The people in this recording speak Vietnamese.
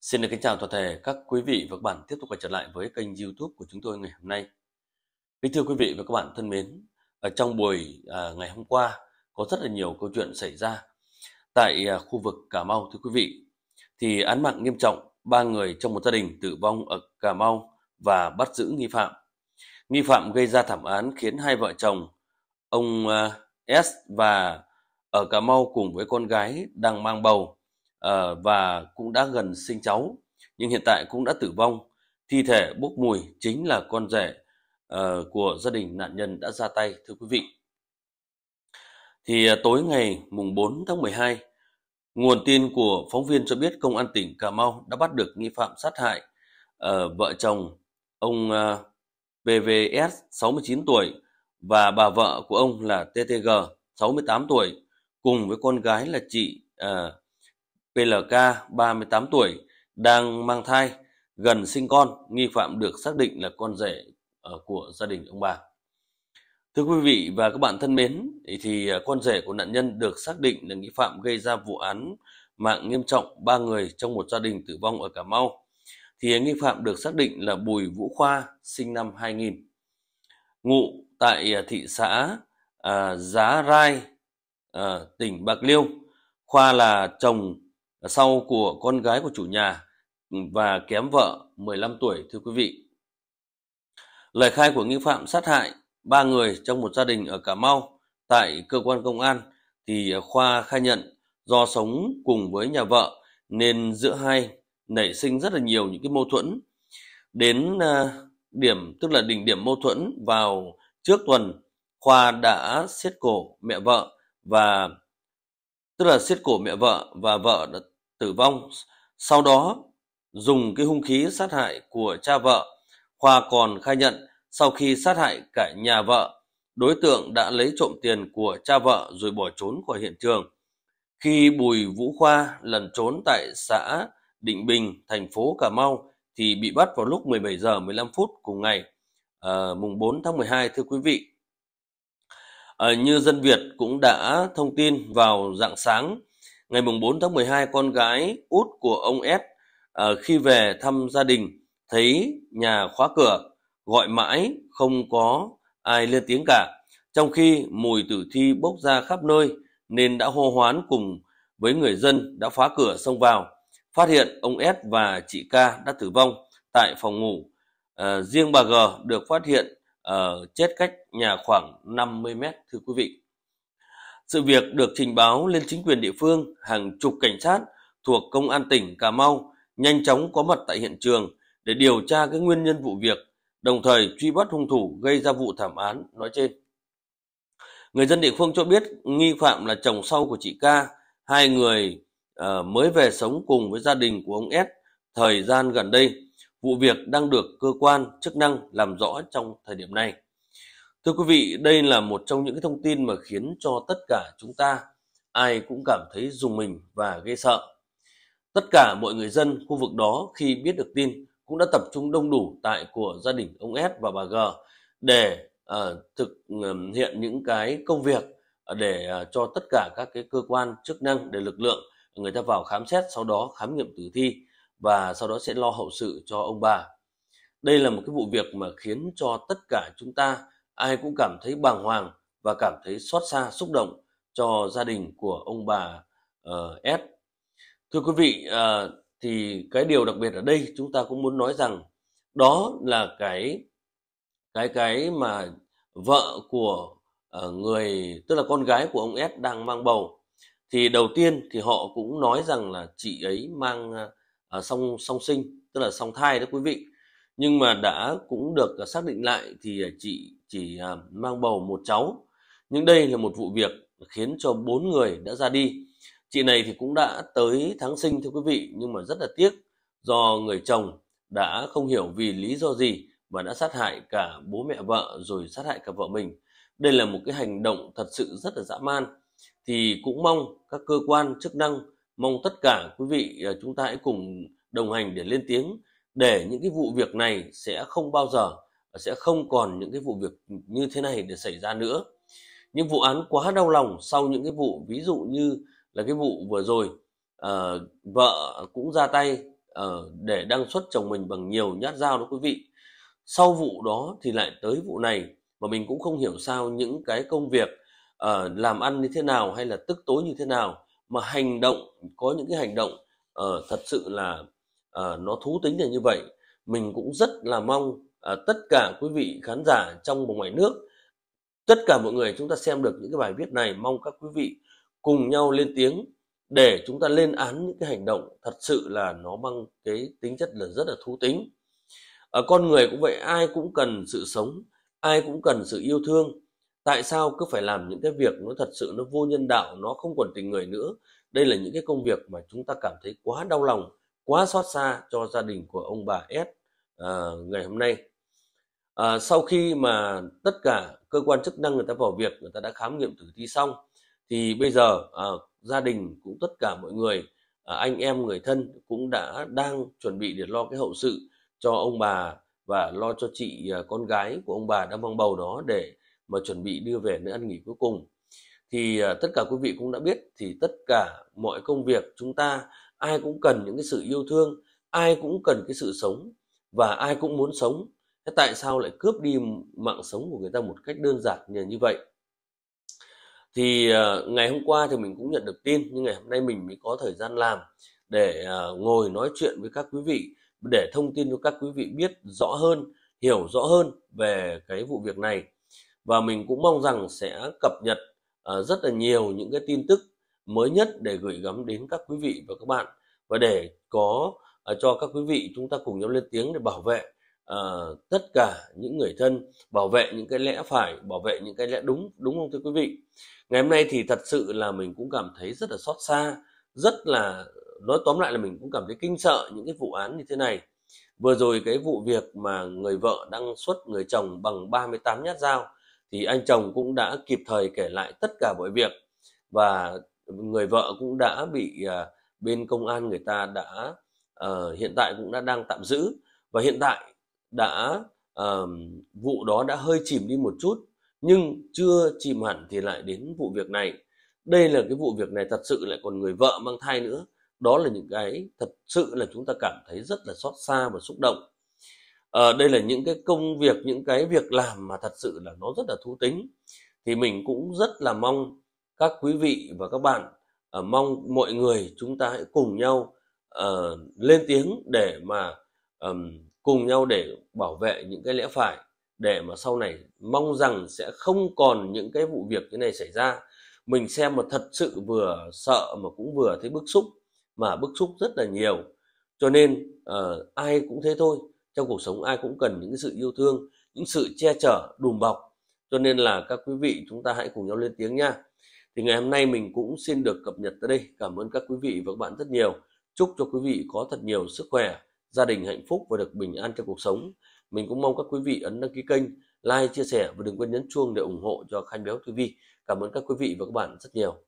Xin được kính chào toàn thể các quý vị và các bạn tiếp tục quay trở lại với kênh YouTube của chúng tôi ngày hôm nay. Kính thưa quý vị và các bạn thân mến, ở trong buổi à, ngày hôm qua có rất là nhiều câu chuyện xảy ra tại à, khu vực Cà Mau thưa quý vị. Thì án mạng nghiêm trọng, ba người trong một gia đình tử vong ở Cà Mau và bắt giữ nghi phạm. Nghi phạm gây ra thảm án khiến hai vợ chồng ông à, S và ở Cà Mau cùng với con gái đang mang bầu Ờ, và cũng đã gần sinh cháu nhưng hiện tại cũng đã tử vong. Thi thể bốc mùi chính là con rể ờ, của gia đình nạn nhân đã ra tay thưa quý vị. Thì à, tối ngày mùng 4 tháng 12, nguồn tin của phóng viên cho biết công an tỉnh Cà Mau đã bắt được nghi phạm sát hại ờ, vợ chồng ông à, PVS 69 tuổi và bà vợ của ông là TTG 68 tuổi cùng với con gái là chị à, PLK 38 tuổi đang mang thai gần sinh con nghi phạm được xác định là con rể ờ, của gia đình ông bà. Thưa quý vị và các bạn thân mến thì, à, con rể của nạn nhân được xác định là nghi phạm gây ra vụ án mạng nghiêm trọng ba người trong một gia đình tử vong ở Cà Mau. Thì à, nghi phạm được xác định là Bùi Vũ Khoa sinh năm 2000 ngụ tại à, thị xã à, Giá Rai à, tỉnh Bạc Liêu. Khoa là chồng sau của con gái của chủ nhà và kém vợ 15 tuổi, thưa quý vị. Lời khai của nghi phạm sát hại ba người trong một gia đình ở Cà Mau tại cơ quan công an thì Khoa khai nhận do sống cùng với nhà vợ nên giữa hai nảy sinh rất là nhiều những cái mâu thuẫn. Đến à, điểm, tức là đỉnh điểm mâu thuẫn vào trước tuần, Khoa đã siết cổ mẹ vợ và tức là siết cổ mẹ vợ và vợ đã tử vong. Sau đó dùng cái hung khí sát hại của cha vợ, Khoa còn khai nhận sau khi sát hại cả nhà vợ, đối tượng đã lấy trộm tiền của cha vợ rồi bỏ trốn khỏi hiện trường. Khi Bùi Vũ Khoa lẩn trốn tại xã Định Bình, thành phố Cà Mau thì bị bắt vào lúc 17 giờ 15 phút cùng ngày, à, mùng 4 tháng 12 thưa quý vị. À, như dân Việt cũng đã thông tin vào dạng sáng ngày 4 tháng 12 con gái út của ông S à, khi về thăm gia đình thấy nhà khóa cửa gọi mãi không có ai lên tiếng cả. Trong khi mùi tử thi bốc ra khắp nơi nên đã hô hoán cùng với người dân đã phá cửa xông vào. Phát hiện ông S và chị K đã tử vong tại phòng ngủ. À, riêng bà G được phát hiện uh, chết cách nhà khoảng 50 mét thưa quý vị sự việc được trình báo lên chính quyền địa phương, hàng chục cảnh sát thuộc công an tỉnh Cà Mau nhanh chóng có mặt tại hiện trường để điều tra cái nguyên nhân vụ việc, đồng thời truy bắt hung thủ gây ra vụ thảm án nói trên. Người dân địa phương cho biết nghi phạm là chồng sau của chị Ca, hai người uh, mới về sống cùng với gia đình của ông S thời gian gần đây. Vụ việc đang được cơ quan chức năng làm rõ trong thời điểm này. Thưa quý vị, đây là một trong những cái thông tin mà khiến cho tất cả chúng ta ai cũng cảm thấy dùng mình và ghê sợ. Tất cả mọi người dân khu vực đó khi biết được tin cũng đã tập trung đông đủ tại của gia đình ông S và bà G để uh, thực uh, hiện những cái công việc ờ, để uh, cho tất cả các cái cơ quan chức năng để lực lượng người ta vào khám xét sau đó khám nghiệm tử thi và sau đó sẽ lo hậu sự cho ông bà. Đây là một cái vụ việc mà khiến cho tất cả chúng ta ai cũng cảm thấy bàng hoàng và cảm thấy xót xa xúc động cho gia đình của ông bà uh, S. Thưa quý vị, uh, thì cái điều đặc biệt ở đây chúng ta cũng muốn nói rằng đó là cái cái cái mà vợ của uh, người tức là con gái của ông S đang mang bầu thì đầu tiên thì họ cũng nói rằng là chị ấy mang uh, song song sinh tức là song thai đó quý vị. Nhưng mà đã cũng được uh, xác định lại thì uh, chị chỉ à, mang bầu một cháu. Nhưng đây là một vụ việc khiến cho bốn người đã ra đi. Chị này thì cũng đã tới tháng sinh thưa quý vị nhưng mà rất là tiếc do người chồng đã không hiểu vì lý do gì và đã sát hại cả bố mẹ vợ rồi sát hại cả vợ mình. Đây là một cái hành động thật sự rất là dã man. Thì cũng mong các cơ quan chức năng mong tất cả quý vị à, chúng ta hãy cùng đồng hành để lên tiếng để những cái vụ việc này sẽ không bao giờ à, sẽ không còn những cái vụ việc như thế này để xảy ra nữa. Những vụ án quá đau lòng sau những cái vụ ví dụ như là cái vụ vừa rồi uh, vợ cũng ra tay uh, để đăng xuất chồng mình bằng nhiều nhát dao đó quý vị. Sau vụ đó thì lại tới vụ này mà mình cũng không hiểu sao những cái công việc uh, làm ăn như thế nào hay là tức tối như thế nào mà hành động có những cái hành động uh, thật sự là uh, nó thú tính là như vậy. Mình cũng rất là mong uh, tất cả quý vị khán giả trong và ngoài nước tất cả mọi người chúng ta xem được những cái bài viết này mong các quý vị cùng nhau lên tiếng để chúng ta lên án những cái hành động thật sự là nó mang cái tính chất là rất là thú tính. Ở con người cũng vậy ai cũng cần sự sống ai cũng cần sự yêu thương tại sao cứ phải làm những cái việc nó thật sự nó vô nhân đạo nó không còn tình người nữa? Đây là những cái công việc mà chúng ta cảm thấy quá đau lòng quá xót xa cho gia đình của ông bà S à, ngày hôm nay. À, sau khi mà tất cả cơ quan chức năng người ta vào việc người ta đã khám nghiệm tử thi xong thì bây giờ à, gia đình cũng tất cả mọi người à, anh em người thân cũng đã đang chuẩn bị để lo cái hậu sự cho ông bà và lo cho chị à, con gái của ông bà đang mang bầu đó để mà chuẩn bị đưa về nơi ăn nghỉ cuối cùng. Thì à, tất cả quý vị cũng đã biết thì tất cả mọi công việc chúng ta ai cũng cần những cái sự yêu thương ai cũng cần cái sự sống và ai cũng muốn sống. Thế tại sao lại cướp đi mạng sống của người ta một cách đơn giản như như vậy? Thì uh, ngày hôm qua thì mình cũng nhận được tin nhưng ngày hôm nay mình mới có thời gian làm để uh, ngồi nói chuyện với các quý vị để thông tin cho các quý vị biết rõ hơn hiểu rõ hơn về cái vụ việc này và mình cũng mong rằng sẽ cập nhật uh, rất là nhiều những cái tin tức mới nhất để gửi gắm đến các quý vị và các bạn. Và để có uh, cho các quý vị chúng ta cùng nhau lên tiếng để bảo vệ uh, tất cả những người thân bảo vệ những cái lẽ phải bảo vệ những cái lẽ đúng đúng không thưa quý vị? Ngày hôm nay thì thật sự là mình cũng cảm thấy rất là xót xa rất là nói tóm lại là mình cũng cảm thấy kinh sợ những cái vụ án như thế này. Vừa rồi cái vụ việc mà người vợ đang xuất người chồng bằng 38 nhát dao thì anh chồng cũng đã kịp thời kể lại tất cả mọi việc. Và người vợ cũng đã bị uh, bên công an người ta đã uh, hiện tại cũng đã đang tạm giữ. Và hiện tại đã uh, vụ đó đã hơi chìm đi một chút nhưng chưa chìm hẳn thì lại đến vụ việc này. Đây là cái vụ việc này thật sự lại còn người vợ mang thai nữa. Đó là những cái thật sự là chúng ta cảm thấy rất là xót xa và xúc động à, đây là những cái công việc những cái việc làm mà thật sự là nó rất là thú tính. Thì mình cũng rất là mong các quý vị và các bạn à, mong mọi người chúng ta hãy cùng nhau à, lên tiếng để mà à, cùng nhau để bảo vệ những cái lẽ phải để mà sau này mong rằng sẽ không còn những cái vụ việc như này xảy ra. Mình xem mà thật sự vừa sợ mà cũng vừa thấy bức xúc mà bức xúc rất là nhiều. Cho nên uh, ai cũng thế thôi trong cuộc sống ai cũng cần những sự yêu thương, những sự che chở, đùm bọc. Cho nên là các quý vị chúng ta hãy cùng nhau lên tiếng nha. Thì ngày hôm nay mình cũng xin được cập nhật tới đây. Cảm ơn các quý vị và các bạn rất nhiều. Chúc cho quý vị có thật nhiều sức khỏe, gia đình hạnh phúc và được bình an trong cuộc sống. Mình cũng mong các quý vị ấn đăng ký kênh, like, chia sẻ và đừng quên nhấn chuông để ủng hộ cho khanh béo tv cảm ơn các quý vị và các bạn rất nhiều.